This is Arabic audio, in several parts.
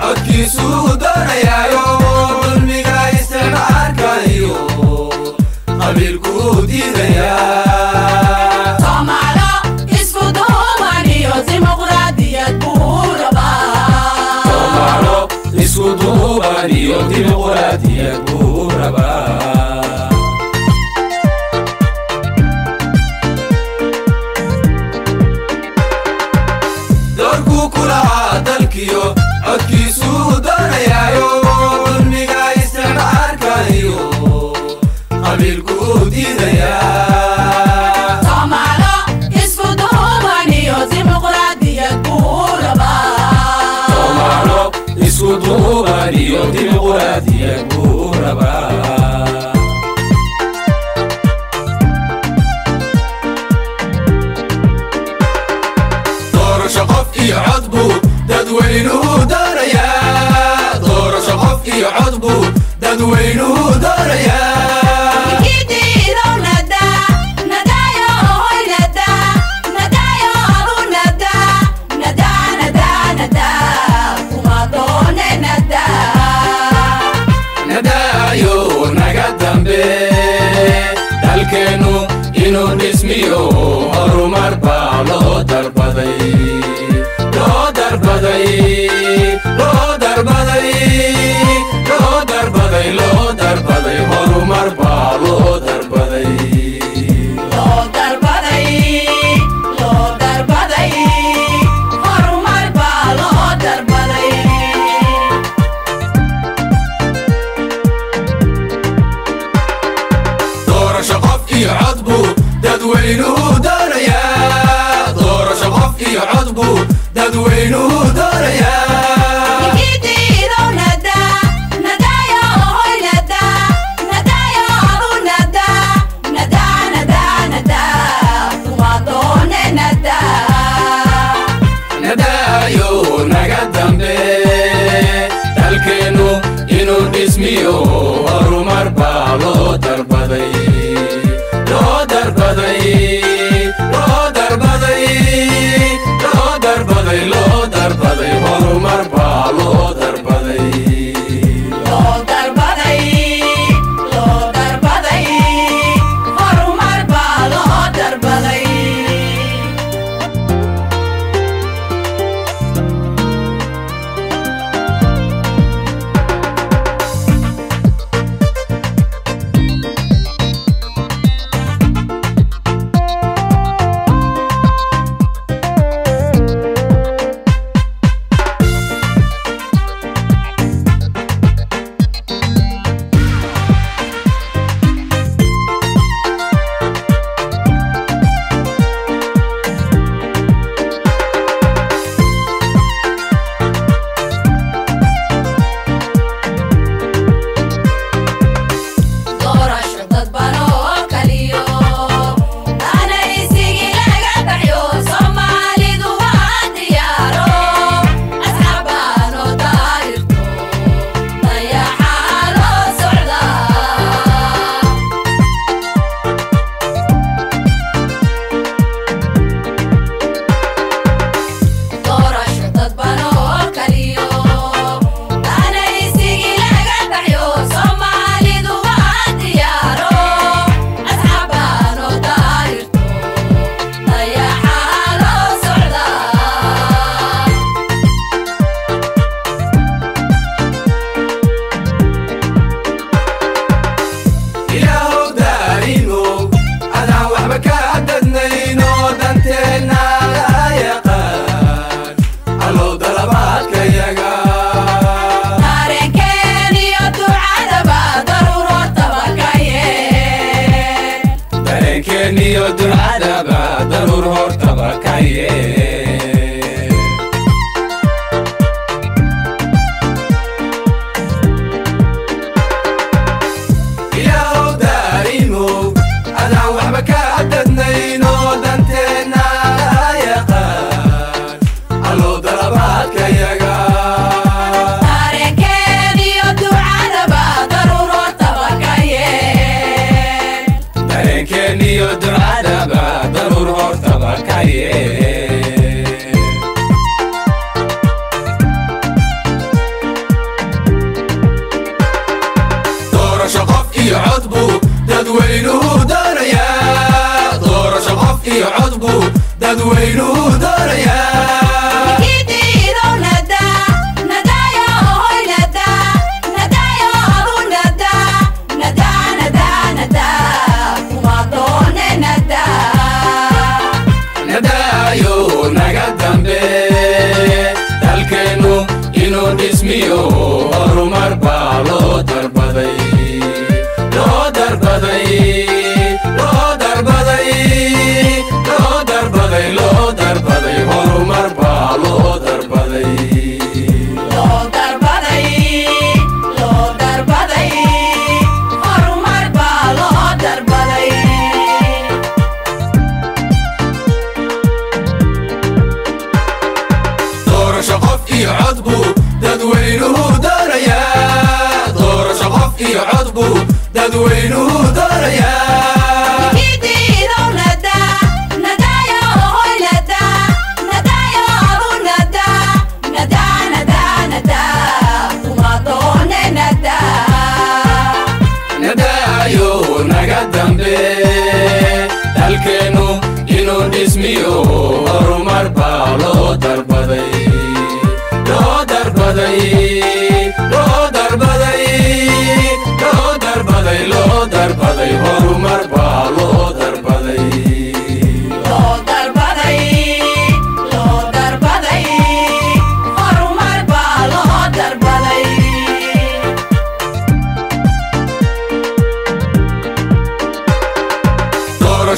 codkiisuu doonayaayo dulmiga isticmaalkayo qabiilkuu diidayaa isku duubaniyo dimuquraadiyad buu rabaa بالجود إيديا طمعنا اسفد هوماني يوزي مقرادية كوربا طمعنا اسفد هوماني يوزي مقرادية كوربا شغفي عضبو ددوينو داريا. دور شغفي عضبو ددوينو Yo. ain't no عدوينه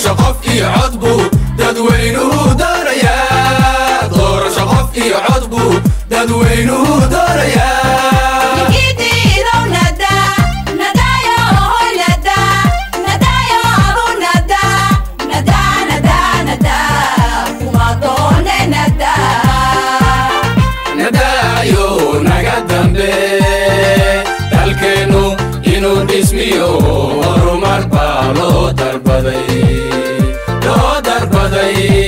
شغفي عضبه تدوينه داريات غور شغفي عضبه تدوينه داريات Manda aí.